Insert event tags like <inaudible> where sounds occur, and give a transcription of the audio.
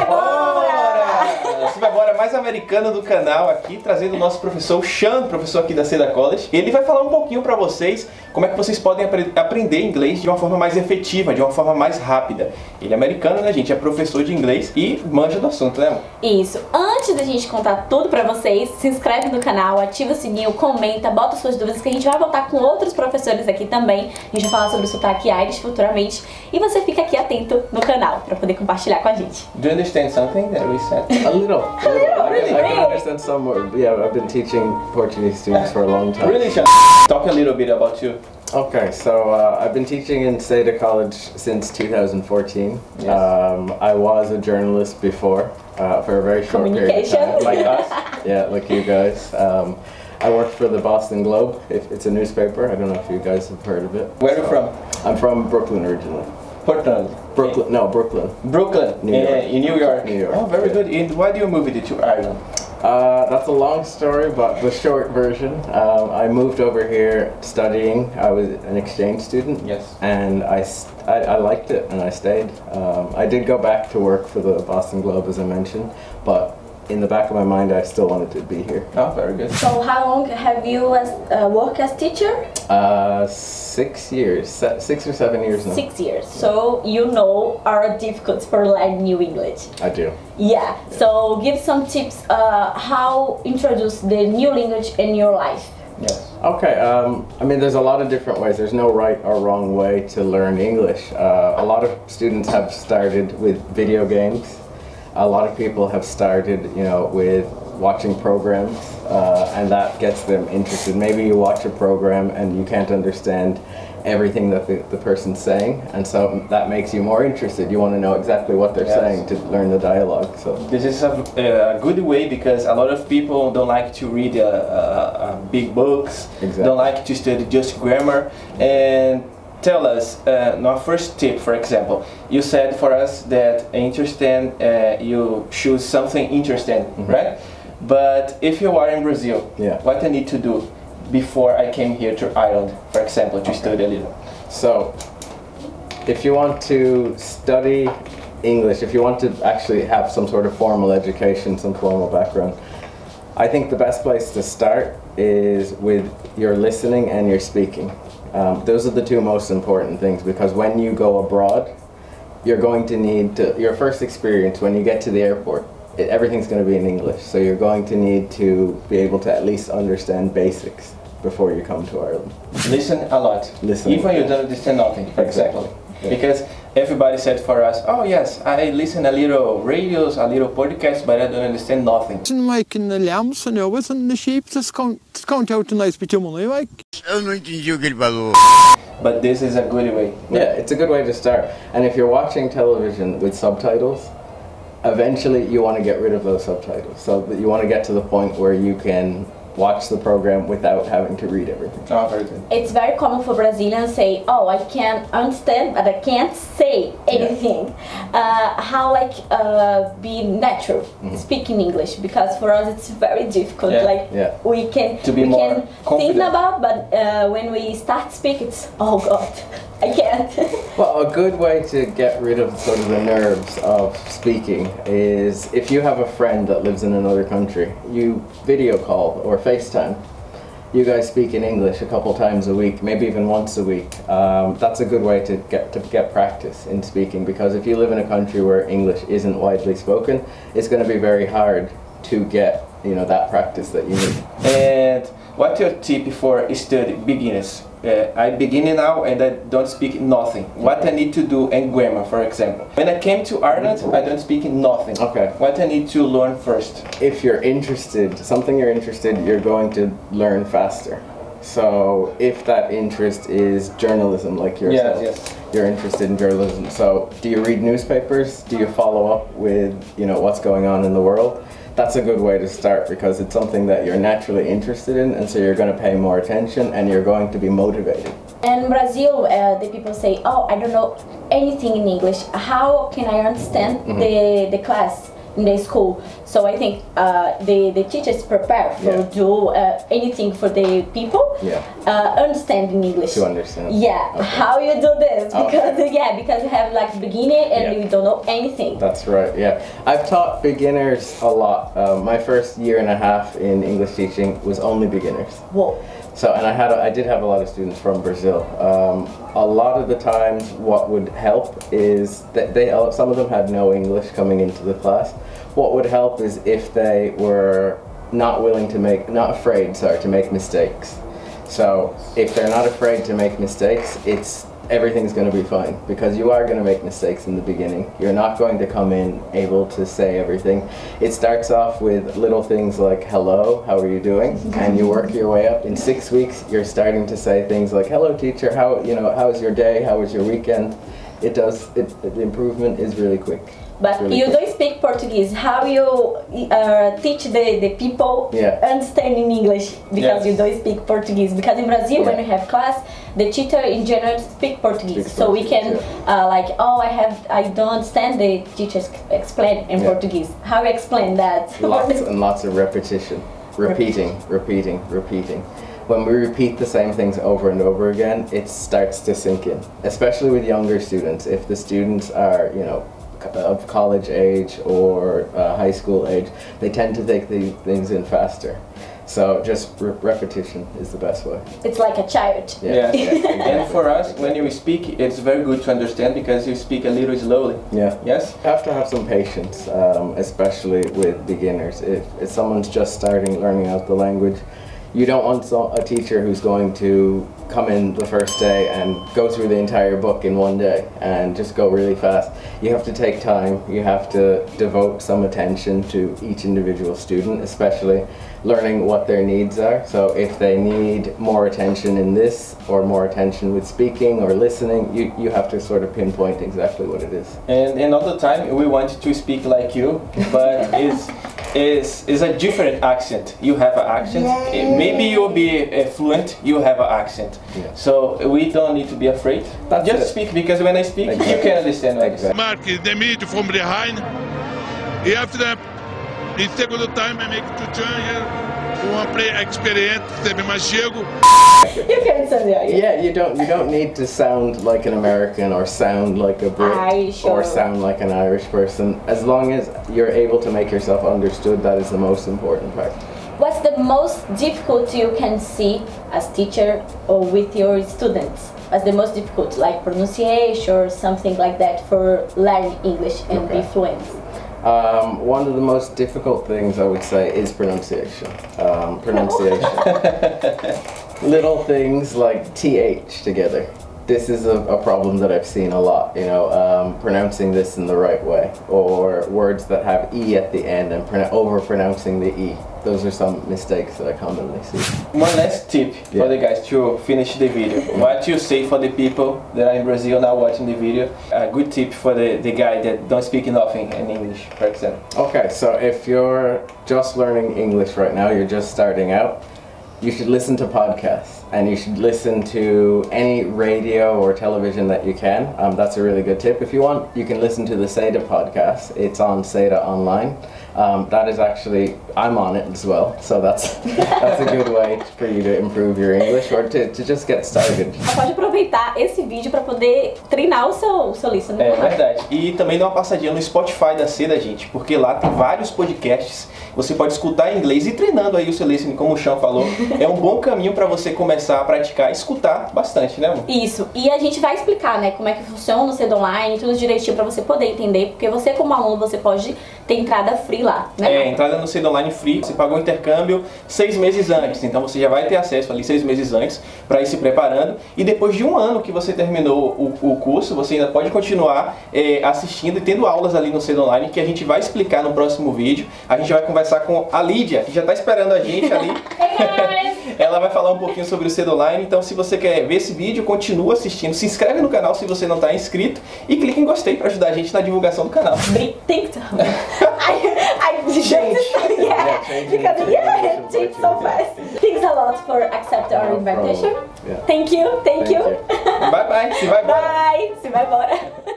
Vai embora mais americano do canal aqui, trazendo o nosso professor Sean, professor aqui da Seda College. Ele vai falar um pouquinho para vocês como é que vocês podem apre aprender inglês de uma forma mais efetiva, de uma forma mais rápida. Ele é americano, né, gente? É professor de inglês e manja do assunto, né, amor? Isso. Antes da gente contar tudo pra vocês, se inscreve no canal, ativa o sininho, comenta, bota suas dúvidas que a gente vai voltar com outros professores aqui também. A gente vai falar sobre o sotaque Irish futuramente. E você fica aqui atento no canal pra poder compartilhar com a gente. Do you understand something that we said? A little. A little. really? I can understand some word. Yeah, I've been teaching Portuguese students for a long time. Really, Talk a little bit about you. Okay, so uh, I've been teaching in Seda College since 2014. Yes. Um, I was a journalist before uh, for a very short period of Communication. time. Like us? Yeah, like you guys. Um, I worked for the Boston Globe. It, it's a newspaper. I don't know if you guys have heard of it. Where are you from? I'm from Brooklyn originally. Portland. Brooklyn, no, Brooklyn. Brooklyn. New York. eh, in New York. New York, Oh, very yeah. good. And why do you move it to Ireland? Uh, that's a long story, but the short version. Um, I moved over here studying. I was an exchange student. Yes. And I, I, I liked it and I stayed. Um, I did go back to work for the Boston Globe, as I mentioned, but in the back of my mind, I still wanted to be here. Oh, very good. So how long have you as, uh, worked as teacher? Uh, six years, se- six or seven years now. Six years. So you know are difficult for learning new English. I do. Yeah. So give some tips uh, how introduce the new language in your life. Yes. Okay, um, I mean, there's a lot of different ways. There's no right or wrong way to learn English. Uh, a lot of students have started with video games. A lot of people have started, you know, with watching programs, uh, and that gets them interested. Maybe you watch a program and you can't understand everything that the, the person's saying, and so that makes you more interested. You want to know exactly what they're Yes. saying to learn the dialogue. So. This is a, a good way because a lot of people don't like to read uh, uh, uh, big books, Exactly. don't like to study just grammar. And tell us, uh, now first tip, for example, you said for us that interesting, uh, you choose something interesting, right? But if you are in Brazil, Yeah. what I need to do before I came here to Ireland, for example, to study a little? So, if you want to study English, if you want to actually have some sort of formal education, some formal background, I think the best place to start is with your listening and your speaking. Um, those are the two most important things because when you go abroad, you're going to need to, your first experience when you get to the airport, it, everything's going to be in English. So you're going to need to be able to at least understand basics before you come to Ireland. Listen a lot. Listen. Even you don't understand nothing, for Exactly. Yeah. Because everybody said for us, oh yes, I listen a little radios, a little podcast, but I don't understand nothing. Yn making the lambs and always and the sheep just count, count out a nice bit of money like. Eu não entendi o que ele falou. But this is a good way. Yeah, it's a good way to start. And if you're watching television with subtitles, eventually you want to get rid of those subtitles. So that you want to get to the point where you can watch the program without having to read everything. Oh, very good. It's very common for Brazilians say, "Oh, I can't understand, but I can't say anything." Uh, how like uh, be natural speaking English because for us it's very difficult. Yeah. Like Yeah. we can To be we more can confident. think about, but uh, when we start speak, it's oh god, I can't. <laughs> Well, a good way to get rid of sort of the nerves of speaking is if you have a friend that lives in another country, you video call or FaceTime. You guys speak in English a couple times a week, maybe even once a week. Um, that's a good way to get to get practice in speaking because if you live in a country where English isn't widely spoken, it's going to be very hard to get you know that practice that you need. And what's your tip for study beginners? Uh, I begin now and I don't speak nothing. What I need to do in grammar, for example. When I came to Ireland, I don't speak nothing. Okay. What I need to learn first. if you're interested, something you're interested, you're going to learn faster. So if that interest is journalism, like yourself, yes. you're interested in journalism. So do you read newspapers? Do you follow up with you know what's going on in the world? That's a good way to start because it's something that you're naturally interested in, and so you're going to pay more attention and you're going to be motivated. In Brazil, uh, the people say, "Oh, I don't know anything in English. How can I understand the the class?" In the school. So I think uh, the the teachers prepare for Yeah. do uh, anything for the people. Yeah. Uh, understand in English. To understand. Yeah. Okay. How you do this? Okay. Because <laughs> yeah, because you have like beginner and Yeah. you don't know anything. That's right, yeah. I've taught beginners a lot. Um, my first year and a half in English teaching was only beginners. Whoa. So, and I had, I did have a lot of students from Brazil. Um, a lot of the times, what would help is that they, some of them had no English coming into the class. What would help is if they were not willing to make, not afraid, sorry, to make mistakes. So, if they're not afraid to make mistakes, it's everything's going to be fine because you are going to make mistakes in the beginning. You're not going to come in able to say everything. It starts off with little things like hello, how are you doing? Mm-hmm. And you work your way up. In 6 weeks, you're starting to say things like hello teacher, how, you know, how was your day? How was your weekend? It does it, the improvement is really quick. But really you don't speak Portuguese. How you uh, teach the, the people Yeah. understand in English because Yes. you don't speak Portuguese? Because in Brazil, when Yeah. we have class, the teacher in general speak Portuguese. So we can Portuguese, uh, like, oh, I have, I don't understand the teachers explain in Yeah. Portuguese. How you explain that? lots and <laughs> lots of repetition repeating repeating repeating when we repeat the same things over and over again it starts to sink in especially with younger students if the students are you know of college age or uh, high school age they tend to take the things in faster so just re- repetition is the best way it's like a child. Yes. yeah, <laughs> And for us, when you speak, it's very good to understand because you speak a little slowly. yeah Yes? You have to have some patience, um, especially with beginners. If, if someone's just starting learning out the language, you don't want so, a teacher who's going to come in the first day and go through the entire book in one day and just go really fast. You have to take time. You have to devote some attention to each individual student, especially learning what their needs are. So if they need more attention in this or more attention with speaking or listening, you, you have to sort of pinpoint exactly what it is. And another time we want to speak like you, but <laughs> is is is a different accent. You have an accent. Maybe you'll be uh, fluent. You have an accent. Yeah. So we don't need to be afraid. That's Just it. speak because when I speak, you can understand what I say. Exactly. Mark, they meet from behind. After that, in second time, I make to change one play experience, sabe? Mas chego, You can send it. Yeah, you don't you don't need to sound like an American or sound like a Brit Irish or or- sound like an Irish person. As long as you're able to make yourself understood, that is the most important part. What's the most difficult you can see as teacher or with your students? As the most difficult, like pronunciation or something like that for learning English and be fluent. Um, one of the most difficult things I would say is pronunciation. Um, pronunciation. <laughs> Little things like th together. This is a, a problem that I've seen a lot. You know, um, pronouncing this in the right way, or words that have e at the end and over pronouncing the e. Those are some mistakes that I commonly see. One last tip Yeah. for the guys to finish the video. <laughs> What you say for the people that are in Brazil now watching the video? A good tip for the, the guy that don't speak nothing in English, for example. Okay, so if you're just learning English right now, you're just starting out, you should listen to podcasts and you should listen to any radio or television that you can. Um, that's a really good tip. If you want, you can listen to the SEDA podcast. It's on SEDA Online. Um, that is actually, I'm on it as well, so that's <laughs> that's a good way for you to improve your English or to, to just get started. Pode aproveitar esse vídeo para poder treinar o seu, o seu listening. É verdade. E também dá uma passadinha no Spotify da Seda, gente, porque lá tem vários podcasts. Você pode escutar em inglês e treinando aí o seu listening, como o Chão falou. É um bom caminho para você começar a praticar escutar bastante, né, amor? Isso, e a gente vai explicar, né, como é que funciona o CED Online, tudo direitinho pra você poder entender, porque você como aluno, você pode ter entrada free lá, né? É, entrada no Cedo Online Free, você pagou o intercâmbio seis meses antes, então você já vai ter acesso ali seis meses antes para ir se preparando. E depois de um ano que você terminou o, o curso, você ainda pode continuar é, assistindo e tendo aulas ali no Cedo Online que a gente vai explicar no próximo vídeo. A gente vai conversar com a Lídia, que já está esperando a gente ali. <laughs> Ela vai falar um pouquinho sobre o Cedo Online, então se você quer ver esse vídeo, continua assistindo. Se inscreve no canal se você não está inscrito e clique em gostei para ajudar a gente na divulgação do canal. Bri- Think so. I, I <laughs> Change. yeah, Yeah, because yeah, it changed so fast. Thanks a lot for accepting our invitation. Yeah. Thank you, thank, Thank you. you. <laughs> Bye bye, se vai embora. Bye. Se vai embora.